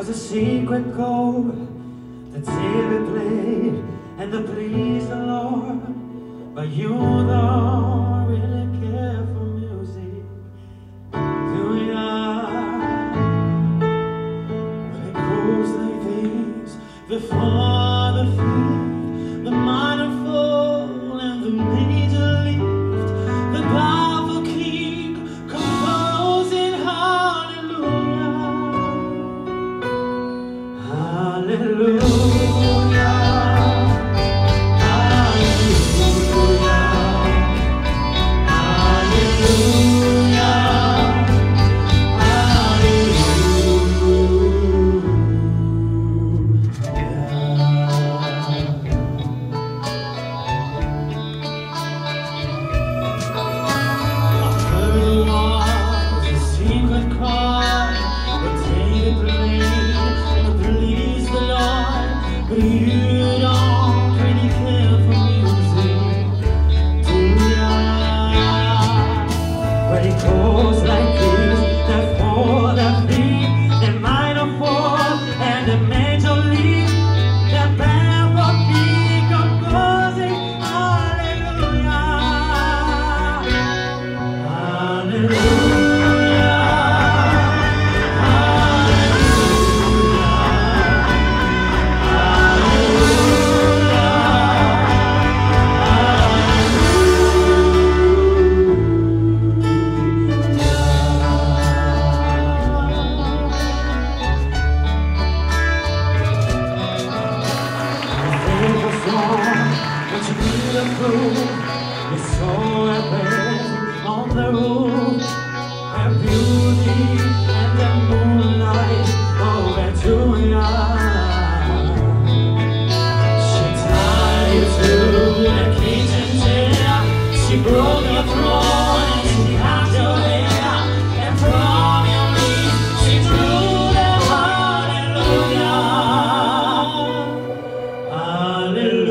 was a secret code that David played and that pleased the Lord. But you don't really care for music, do ya? When it goes like this, the Brilha. the proof You saw a bed on the roof. And beauty and the moonlight over tonight. She tied you to the kitchen chair. She broke your throne and she cut your hair And from your knees she drew the hallelujah. Hallelujah.